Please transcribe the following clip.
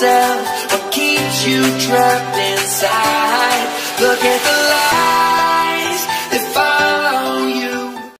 yourself What keeps you trapped inside?